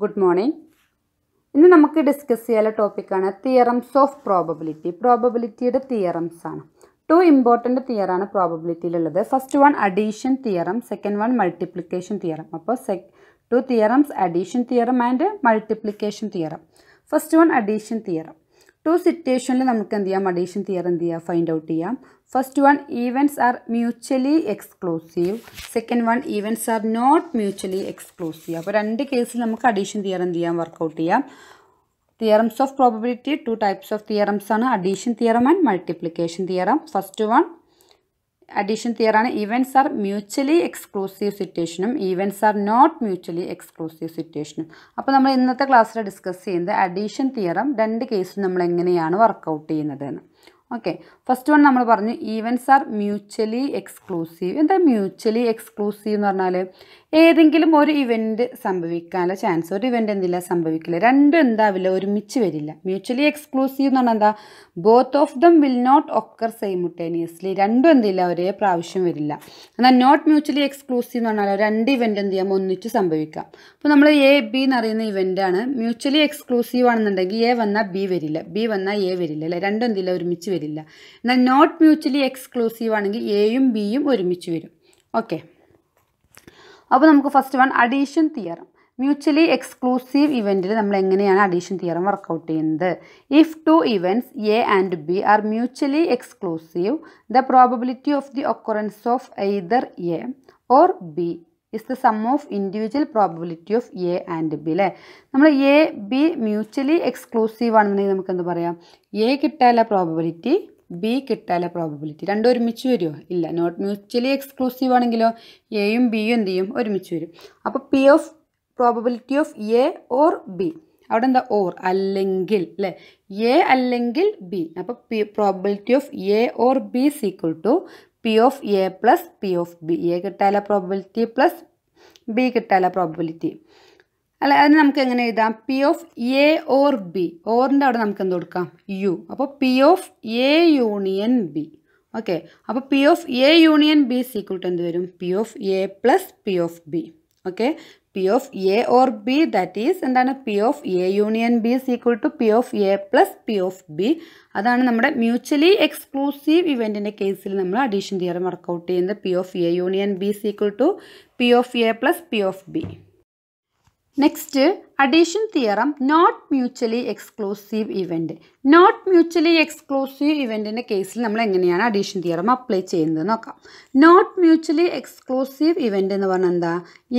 Good morning ഇന്ന് നമുക്ക് discuss ചെയ്യാനുള്ള ടോപ്പിക്കാണ് തിയറംസ് ഓഫ് പ്രോബബിലിറ്റി പ്രോബബിലിറ്റിയുടെ തിയറംസ് ആണ്. ടു ഇമ്പോർട്ടന്റ് തിയറാണ് പ്രോബബിലിറ്റിയിലുള്ളത് first one addition theorem second one multiplication theorem അപ്പോൾ sec two theorems addition theorem and multiplication theorem first one addition theorem two സിറ്റുവേഷനിൽ നമുക്ക് എന്ത് ചെയ്യാം അഡീഷൻ തിയർ എന്ത് ചെയ്യാം. ഫൈൻഡ് ഔട്ട് ചെയ്യാം first one events are mutually exclusive second one events are not mutually exclusive അപ്പോൾ രണ്ട് കേസിൽ നമുക്ക് അഡീഷൻ തിയർ എന്ത് ചെയ്യാം വർക്കൗട്ട് ചെയ്യാം. Theorems of probability two types of theorems ആണ്. Addition theorem and multiplication theorem first one addition തിയറാണ് events are mutually exclusive സിറ്റുവേഷനും events are not mutually exclusive സിറ്റുവേഷനും അപ്പോൾ നമ്മൾ ഇന്നത്തെ ക്ലാസ്സിൽ ഡിസ്കസ് ചെയ്യുന്നത് അഡീഷൻ തിയറം രണ്ട് കേസും നമ്മൾ എങ്ങനെയാണ് വർക്കൗട്ട് ചെയ്യുന്നത് എന്ന്. ഓക്കെ ഫസ്റ്റ് വൺ നമ്മൾ പറഞ്ഞു ഈവൻസ് ആർ മ്യൂച്വലി എക്സ്ക്ലൂസീവ് എന്താ മ്യൂച്വലി എക്സ്ക്ലൂസീവ് എന്ന് പറഞ്ഞാൽ ഏതെങ്കിലും ഒരു ഇവന്റ് സംഭവിക്കാനുള്ള ചാൻസ് ഒരു ഇവന്റ് എന്തില്ല സംഭവിക്കില്ല. രണ്ടും എന്താവില്ല ഒരുമിച്ച് വരില്ല. മ്യൂച്വലി എക്സ്ക്ലൂസീവ് എന്ന് പറഞ്ഞാൽ എന്താ? Both of them will not occur simultaneously രണ്ടും എന്തില്ല ഒരേ പ്രാവശ്യം വരില്ല. എന്നാൽ നോട്ട് മ്യൂച്വലി എക്സ്ക്ലൂസീവ് എന്ന് പറഞ്ഞാൽ രണ്ട് ഇവന്റ് എന്ത് ചെയ്യാം? ഒന്നിച്ച് സംഭവിക്കാം. അപ്പോൾ നമ്മൾ എ ബി എന്ന് അറിയുന്ന ഇവന്റാണ് മ്യൂച്വലി എക്സ്ക്ലൂസീവ് ആണെന്നുണ്ടെങ്കിൽ എ വന്നാൽ ബി വരില്ല. ബി വന്നാൽ എ വരില്ല. അല്ലേ? രണ്ടും എന്തില്ല ഒരുമിച്ച് വരില്ല. എന്നാൽ നോട്ട് മ്യൂച്വലി എക്സ്ക്ലൂസീവ് ആണെങ്കിൽ എയും ബിയും ഒരുമിച്ച് വരും. ഓക്കെ അപ്പോൾ നമുക്ക് first one addition theorem mutually exclusive ഇവന്റിൽ നമ്മൾ എങ്ങനെയാണ് അഡീഷൻ തിയറം വർക്കൗട്ട് ചെയ്യുന്നത്? If two events A and B are mutually exclusive the probability of the occurrence of either A or B is the sum of individual probability of A and B അല്ലേ നമ്മൾ A B mutually exclusive ആണെന്നുണ്ടെങ്കിൽ നമുക്ക് എന്ത് പറയാം? A കിട്ടാനുള്ള probability B കിട്ടാല probability രണ്ടും ഒരുമിച്ച് വരുമോ ഇല്ല. നോട്ട് മ്യൂച്വലി എക്സ്ക്ലൂസീവ് ആണെങ്കിലോ എയും ബിയും എന്ത് ചെയ്യും? ഒരുമിച്ച് വരും. അപ്പോൾ P of probability of A or B അവിടെ എന്താ ഓർ അല്ലെങ്കിൽ അല്ലേ? എ അല്ലെങ്കിൽ ബി അപ്പോൾ P probability of A or B equal to P of A plus P of B A കിട്ടാല probability plus B കിട്ടാല പ്രോബിലിറ്റി അല്ല അതിന് നമുക്ക് എങ്ങനെ എഴുതാം P of A or B ഓറിന്റെ അവിടെ നമുക്ക് എന്ത് കൊടുക്കാം യു അപ്പോൾ P of A union B okay അപ്പോൾ P of A union B is equal to എന്ത് വരും P of A plus P of B okay P of A or B that is എന്താണ് P of A union B is equal to P of A plus P of B അതാണ് നമ്മുടെ mutually exclusive ഇവന്റിന്റെ കേസിൽ നമ്മൾ addition theorem work out ചെയ്യുന്നത് P of A union B is equal to P of A plus P of B next addition theorem not mutually exclusive event not mutually exclusive ഇവന്റിന്റെ കേസിൽ നമ്മൾ എങ്ങനെയാണ് addition theorem apply ചെയ്യുന്നത് നോക്കാം. Not mutually exclusive event എന്ന് പറഞ്ഞാൽ എന്താ?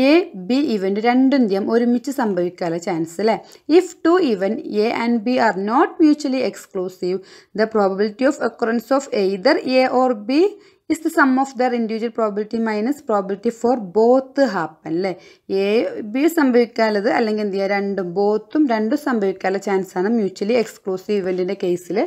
A B event രണ്ടും തിയം ഒരുമിച്ച് സംഭവിക്കാനുള്ള ചാൻസ് അല്ലേ if two event A and B are not mutually exclusive the probability of occurrence of either A or B is the sum of their individual probability minus probability for both happen അല്ലേ A B സംഭവിക്കാനുള്ളത് അല്ലെങ്കിൽ എന്ത് ചെയ്യുക? രണ്ടും ബോത്തും രണ്ടും സംഭവിക്കാനുള്ള ചാൻസാണ് mutually exclusive ഇവന്റിന്റെ കേസിൽ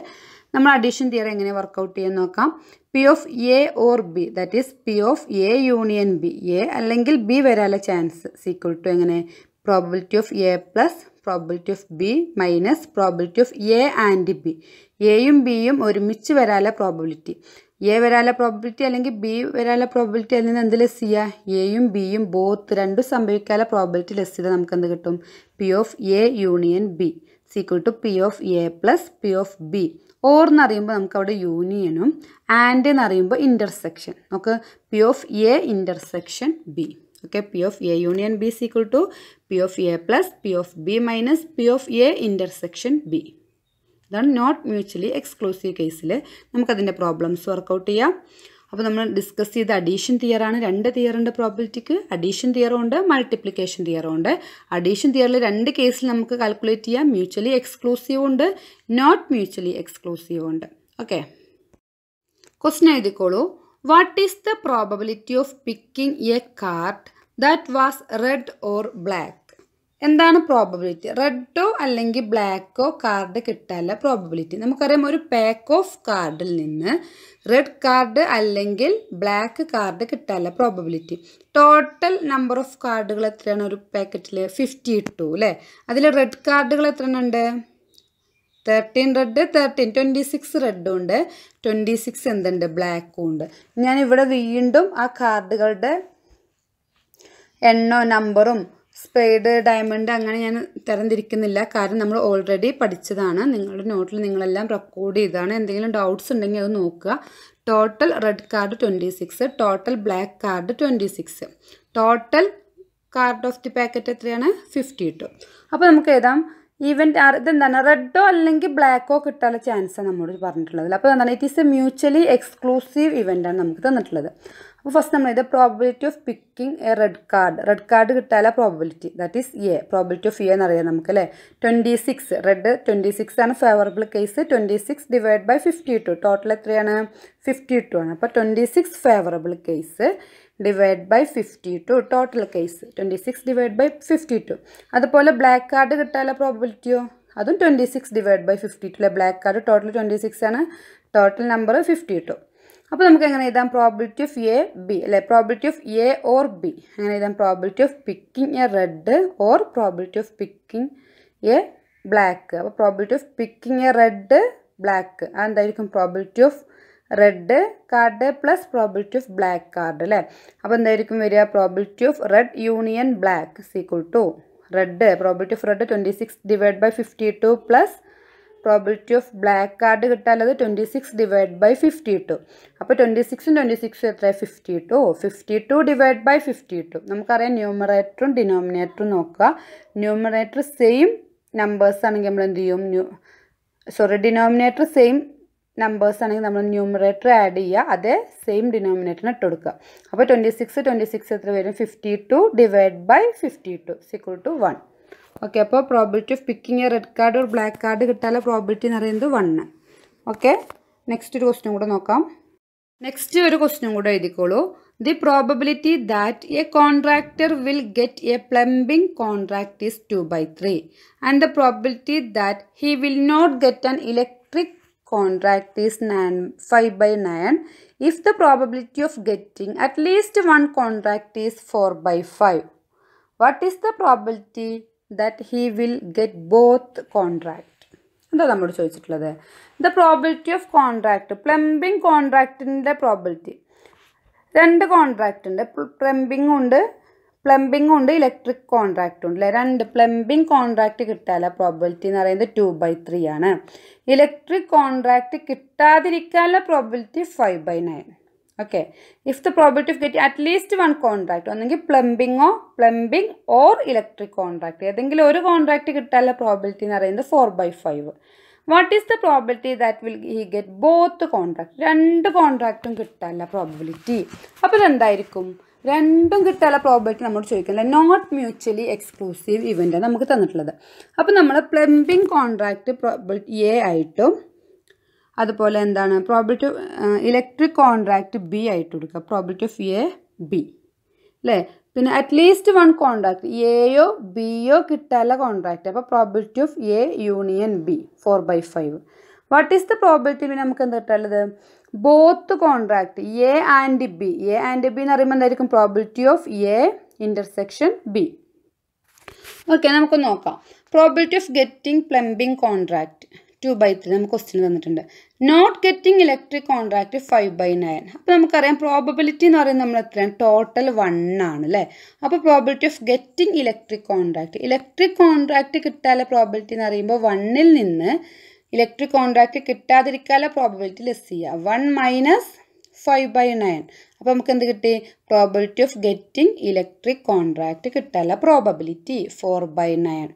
നമ്മൾ അഡീഷൻ തിയറി എങ്ങനെ വർക്കൗട്ട് ചെയ്യാൻ നോക്കാം? P of A or B that is P of A union B A അല്ലെങ്കിൽ ബി വരാനുള്ള ചാൻസ് സീക്വൽ ടു എങ്ങനെ? Probability of A plus probability of B minus probability of A and B എയും ബിയും ഒരുമിച്ച് വരാനുള്ള probability A വരാനുള്ള probability അല്ലെങ്കിൽ B വരാനുള്ള പ്രോബിലിറ്റി നിന്ന് എന്ത് ലെസ് ചെയ്യുക എയും ബിയും ബോത്ത് രണ്ടും സംഭവിക്കാനുള്ള പ്രോബിലിറ്റി ലെസ് ചെയ്താൽ നമുക്ക് എന്ത് കിട്ടും? P of A union B equal to P of A plus P of B or എന്ന് അറിയുമ്പോൾ നമുക്ക് അവിടെ യൂണിയനും ആൻഡ് എന്ന് അറിയുമ്പോൾ ഇന്റർസെക്ഷൻ നമുക്ക് P of A intersection B okay P of A union B equal to P of A plus P of B minus P of A intersection B ഇതാണ് not mutually exclusive കേസിൽ നമുക്കതിന്റെ problems workout ചെയ്യാം. അപ്പോൾ നമ്മൾ discuss ചെയ്ത addition തിയറാണ് രണ്ട് തിയറുണ്ട് പ്രോബിലിറ്റിക്ക് addition തിയറും ഉണ്ട് multiplication തിയറും ഉണ്ട്. അഡീഷൻ തിയറിൽ രണ്ട് കേസിൽ നമുക്ക് കാൽക്കുലേറ്റ് ചെയ്യാം. മ്യൂച്വലി എക്സ്ക്ലൂസീവ് ഉണ്ട് നോട്ട് മ്യൂച്വലി എക്സ്ക്ലൂസീവ് ഉണ്ട്. Okay question എഴുതിക്കോളൂ. What is the probability of picking a card that was red or black എന്താണ് പ്രോബബിലിറ്റി റെഡോ അല്ലെങ്കിൽ ബ്ലാക്കോ കാർഡ് കിട്ടാനുള്ള പ്രോബബിലിറ്റി നമുക്കറിയാം ഒരു പാക്ക് ഓഫ് കാർഡിൽ നിന്ന് റെഡ് കാർഡ് അല്ലെങ്കിൽ ബ്ലാക്ക് കാർഡ് കിട്ടാനുള്ള പ്രോബബിലിറ്റി ടോട്ടൽ നമ്പർ ഓഫ് കാർഡുകൾ എത്രയാണ് ഒരു പാക്കറ്റിൽ ഫിഫ്റ്റി ടു അല്ലേ അതിൽ റെഡ് കാർഡുകൾ എത്ര ഉണ്ട് thirteen red thirteen twenty six റെഡും ഉണ്ട്. ട്വന്റി സിക്സ് എന്തുണ്ട്? ബ്ലാക്കും ഉണ്ട്. ഞാനിവിടെ വീണ്ടും ആ കാർഡുകളുടെ എണ്ണോ നമ്പറും സ്പെയ്ഡ് ഡയമണ്ട് അങ്ങനെ ഞാൻ തരംതിരിക്കുന്നില്ല. കാരണം നമ്മൾ ഓൾറെഡി പഠിച്ചതാണ്. നിങ്ങളുടെ നോട്ടിൽ നിങ്ങളെല്ലാം റെക്കോർഡ് ചെയ്താണ് എന്തെങ്കിലും ഡൗട്ട്സ് ഉണ്ടെങ്കിൽ അത് നോക്കുക. Total red card twenty six total black card twenty six total card of the packet എത്രയാണ്? ഫിഫ്റ്റി ടു അപ്പോൾ നമുക്ക് എഴുതാം. ഈവന്റ് ഇതെന്താണ്? റെഡോ അല്ലെങ്കിൽ ബ്ലാക്കോ കിട്ടാനുള്ള ചാൻസാണ് നമ്മോട് പറഞ്ഞിട്ടുള്ളത്. അപ്പോൾ എന്താണ് it is a mutually exclusive ഇവന്റാണ് നമുക്ക് തന്നിട്ടുള്ളത്. അപ്പോൾ ഫസ്റ്റ് നമ്മൾ ഇത് probability of picking a red card red card കിട്ടാല probability that is a probability of A എന്നറിയാം നമുക്ക് അല്ലേ? Twenty six red twenty six ആണ് favourable case twenty six divide by fifty two total എത്രയാണ്? ഫിഫ്റ്റി ടു ആണ്. അപ്പോൾ twenty six favourable case divide by fifty two total case twenty six divide by fifty two അതുപോലെ black card കിട്ടാനുള്ള പ്രോബിലിറ്റിയോ അതും twenty six divide by fifty two അല്ലെ black card total twenty six ആണ്. Total number fifty two അപ്പോൾ നമുക്ക് എങ്ങനെ എഴുതാം? പ്രോബിലിറ്റി ഓഫ് എ ബി അല്ലെ? Probability of A or B അങ്ങനെ എഴുതാം? Probability of picking a red or probability of picking a black അപ്പോൾ probability of picking a red black അതെന്തായിരിക്കും? Probability of red card plus probability of black card അല്ലേ? അപ്പോൾ എന്തായിരിക്കും വരിക? Probability of red union black equal to red probability of red twenty six divide by fifty two plus probability of black card കിട്ടാനുള്ളത് twenty six divide by fifty two അപ്പോൾ twenty സിക്സും twenty സിക്സും എത്ര fifty two fifty two divide by fifty two നമുക്കറിയാം ന്യൂമറേറ്ററും ഡിനോമിനേറ്ററും നോക്കുക. Numerator same numbers ആണെങ്കിൽ നമ്മൾ എന്ത് ചെയ്യും? New sorry denominator same numbers ആണെങ്കിൽ നമ്മൾ ന്യൂമറേറ്റർ ആഡ് ചെയ്യുക. അതേ സെയിം ഡിനോമിനേറ്ററിന് ഇട്ട് കൊടുക്കുക. അപ്പോൾ ട്വന്റി സിക്സ് ട്വന്റി സിക്സ് എത്ര വരും? Fifty two divide by fifty two equal to one okay അപ്പോൾ probability of picking a red card ഒരു ബ്ലാക്ക് കാർഡ് കിട്ടാനുള്ള പ്രോബിലിറ്റി എന്ന് പറയുന്നത് വണ്ണ് ഓക്കെ നെക്സ്റ്റ് ഒരു ക്വസ്റ്റ്യൻ കൂടെ നോക്കാം. നെക്സ്റ്റ് ഒരു ക്വസ്റ്റ്യൻ കൂടെ എഴുതിക്കോളൂ. The probability that a contractor will get a plumbing contract is two by three and the probability that he will not get an electric contract is 9, 5 by 9 if the probability of getting at least one contract is 4 by 5. What is the probability that will get both contract? എന്താ നമ്മൾ ചോദിച്ചിട്ടുള്ളത്? The probability of contract plumbing കോൺട്രാക്റ്റിന്റെ probability രണ്ട് contract ഉണ്ട്. Plumbing ഉണ്ട് plumbing ഉണ്ട് electric contract ഉണ്ട് അല്ലേ? രണ്ട് പ്ലംബിംഗ് കോൺട്രാക്റ്റ് കിട്ടാനുള്ള പ്രോബിലിറ്റി എന്ന് പറയുന്നത് ടു ബൈ ത്രീ ആണ്. Electric contract കിട്ടാതിരിക്കാനുള്ള probability five by nine okay if the probability of get at least one contract ഒന്നെങ്കിൽ പ്ലംബിങ്ങോ പ്ലംബിംഗ് ഓർ ഇലക്ട്രിക് കോൺട്രാക്ട് ഏതെങ്കിലും ഒരു കോൺട്രാക്ട് കിട്ടാനുള്ള പ്രോബിലിറ്റി എന്ന് പറയുന്നത് four by five what is the probability that will he get both contract രണ്ട് കോൺട്രാക്റ്റും കിട്ടാനുള്ള പ്രോബിലിറ്റി അപ്പോൾ ഇതെന്തായിരിക്കും? രണ്ടും കിട്ടാനുള്ള പ്രോബിലിറ്റി നമ്മൾ ചോദിക്കുന്നത് നോട്ട് മ്യൂച്വലി എക്സ്ക്ലൂസീവ് ഇവന്റ് നമുക്ക് തന്നിട്ടുള്ളത്. അപ്പോൾ നമ്മൾ പ്ലംബിംഗ് കോൺട്രാക്റ്റ് പ്രോബിലിറ്റി എ ആയിട്ടും അതുപോലെ എന്താണ്? പ്രോബിലിറ്റി ഇലക്ട്രിക് കോൺട്രാക്റ്റ് ബി ആയിട്ട് കൊടുക്കുക പ്രോബിലിറ്റി ഓഫ് എ ബി അല്ലേ പിന്നെ അറ്റ്ലീസ്റ്റ് വൺ കോൺട്രാക്ട് എയോ ബിയോ കിട്ടാല കോൺട്രാക്റ്റ് അപ്പോൾ probability of A union B four by five what is the probability പിന്നെ നമുക്ക് എന്താ കിട്ടാനുള്ളത്? Both contract A and B A and B എന്ന് പറയുമ്പോൾ എന്തായിരിക്കും? Probability of A intersection B okay നമുക്ക് നോക്കാം. Probability of getting plumbing contract two by three നമുക്ക് question തന്നിട്ടുണ്ട് not getting electric contract five by nine അപ്പോൾ നമുക്കറിയാം പ്രോബബിലിറ്റി എന്ന് പറയുന്നത് നമ്മൾ എത്രയാണ്? ടോട്ടൽ വൺ ആണ് അല്ലേ? അപ്പോൾ probability of getting electric contract electric contract കിട്ടാനുള്ള പ്രോബിലിറ്റി എന്ന് പറയുമ്പോൾ വണ്ണിൽ നിന്ന് ഇലക്ട്രിക് കോൺട്രാക്ട് കിട്ടാതിരിക്കാനുള്ള പ്രോബിലിറ്റി ലെസ് ചെയ്യുക one minus five by nine അപ്പോൾ നമുക്ക് എന്ത് കിട്ടി? Probability of getting electric contract കിട്ടാനുള്ള probability four by nine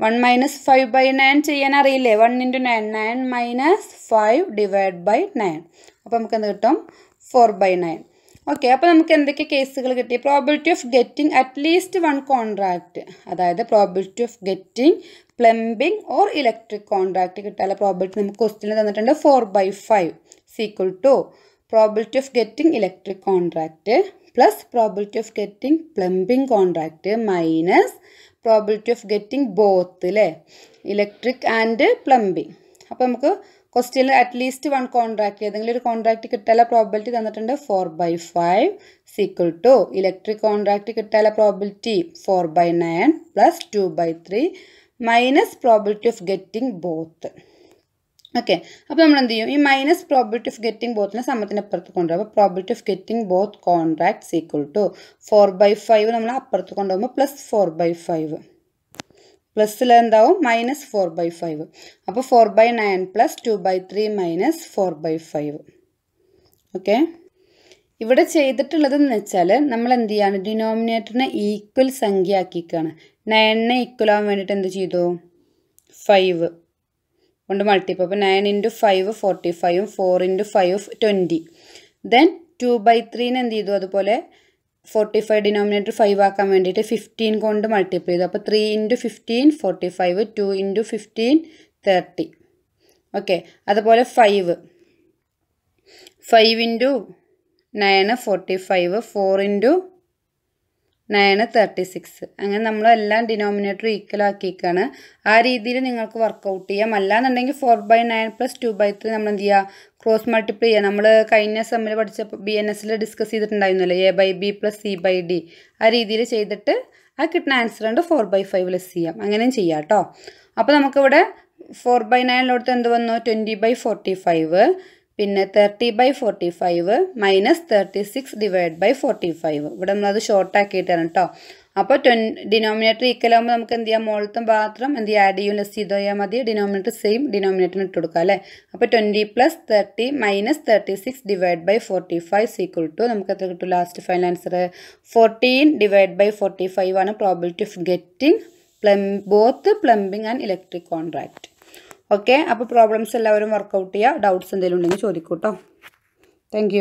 one minus five by nine ചെയ്യാൻ അറിയില്ലേ one into nine nine minus five divide by nine. അപ്പോൾ നമുക്ക് എന്ത് കിട്ടും? Four by nine. ഓക്കെ അപ്പോൾ നമുക്ക് എന്തൊക്കെ കേസുകൾ കിട്ടി? Probability of getting at least one contract അതായത് probability of getting plumbing or electric contract കിട്ടാനുള്ള പ്രോബിലിറ്റി നമുക്ക് ക്വസ്റ്റിന് തന്നിട്ടുണ്ട്. Four by five equal to probability of getting electric contract plus probability of getting plumbing contract minus probability of getting both അല്ലേ electric and plumbing അപ്പോൾ നമുക്ക് ക്വസ്റ്റ്യനിൽ at least one contract ഏതെങ്കിലും ഒരു കോൺട്രാക്ട് കിട്ടാനുള്ള പ്രോബിലിറ്റി തന്നിട്ടുണ്ട് four by five equal to electric contract കിട്ടാനുള്ള probability four by nine plus two by three minus probability of getting both okay അപ്പോൾ നമ്മൾ എന്ത് ചെയ്യും ഈ മൈനസ് പ്രോബിലിറ്റി ഓഫ് ഗെറ്റിംഗ് ബോത്തിനെ സമത്തിന് അപ്പുറത്ത് കൊണ്ടുപോകും അപ്പോൾ probability of getting both contracts equal to four by five നമ്മൾ അപ്പുറത്ത് കൊണ്ടുപോകുമ്പോൾ പ്ലസ് ഫോർ ബൈ ഫൈവ് പ്ലസ്സിൽ എന്താവും? മൈനസ് ഫോർ ബൈ ഫൈവ് അപ്പോൾ four by nine plus two by three minus four by five okay ഇവിടെ ചെയ്തിട്ടുള്ളതെന്ന് വെച്ചാൽ നമ്മൾ എന്ത് ചെയ്യാണ് ഡിനോമിനേറ്ററിനെ ഈക്വൽ സംഖ്യ ആക്കിക്കാണ് നയനെ ഈക്വൽ ആവാൻ വേണ്ടിയിട്ട് എന്ത് ചെയ്തു? ഫൈവ് കൊണ്ട് മൾട്ടിപ്പ് അപ്പോൾ നയൻ ഇന്റു ഫൈവ് ഫോർട്ടി ഫൈവും four into five twenty then two by ത്രീനെ എന്ത് ചെയ്തു? അതുപോലെ ഫോർട്ടി ഫൈവ് ഡിനോമിനേറ്റർ ഫൈവ് ആക്കാൻ വേണ്ടിയിട്ട് ഫിഫ്റ്റീൻ കൊണ്ട് മൾട്ടിപ്പ് ചെയ്തു. അപ്പോൾ three into fifteen forty five two into fifteen thirty okay അതുപോലെ ഫൈവ് ഫൈവ് ഇന്റു നയന് ഫോർട്ടി ഫൈവ് ഫോർ ഇന്റു നയന് തേർട്ടി സിക്സ് അങ്ങനെ നമ്മൾ എല്ലാം ഡിനോമിനേറ്റർ ഈക്വൽ ആക്കിയിരിക്കുകയാണ് ആ രീതിയിൽ നിങ്ങൾക്ക് വർക്കൗട്ട് ചെയ്യാം. അല്ലാന്നുണ്ടെങ്കിൽ four by nine plus two by three നമ്മൾ എന്ത് ചെയ്യുക ക്രോസ് മൾട്ടിപ്ലൈ ചെയ്യുക നമ്മൾ കഴിഞ്ഞ സെമ്മിൽ പഠിച്ചപ്പോൾ ബി എൻ എസിൽ discuss ചെയ്തിട്ടുണ്ടായിരുന്നല്ലോ. A by B plus C by D ആ രീതിയിൽ ചെയ്തിട്ട് ആ കിട്ടുന്ന ആൻസർ ഉണ്ട് ഫോർ ബൈ ഫൈവ് ലെസ് ചെയ്യാം. അങ്ങനെയും ചെയ്യാം കേട്ടോ അപ്പോൾ നമുക്കിവിടെ ഫോർ ബൈ നയനിലോടത്ത് എന്ത് വന്നു? ട്വന്റി ബൈ ഫോർട്ടി ഫൈവ് പിന്നെ thirty by forty five minus thirty six divide by forty five ഇവിടെ നമ്മളത് ഷോർട്ട് ആക്കിയിട്ടാണ് കേട്ടോ അപ്പോൾ ട്വൻ ഡിനോമിനേറ്റർ ഈക്വൽ ആകുമ്പോൾ നമുക്ക് എന്ത് ചെയ്യാം? മുകളിലത്തെ മാത്രം എന്ത് ചെയ്യാം? ആഡ് ചെയ്യും ലെസ് ചെയ്ത് പോയാൽ മതി. ഡിനോമിനേറ്റർ സെയിം ഡിനോമിനേറ്ററിന് ഇട്ട് കൊടുക്കുക അല്ലേ? അപ്പോൾ twenty plus thirty minus thirty six divide by forty five equal to നമുക്ക് എത്ര കിട്ടും? Last final answer fourteen divide by forty five ആണ് probability of getting plum both plumbing and electric contract okay അപ്പോൾ problems എല്ലാവരും work out ചെയ്യുക doubts എന്തെങ്കിലും ഉണ്ടെങ്കിൽ ചോദിക്കൂട്ടോ thank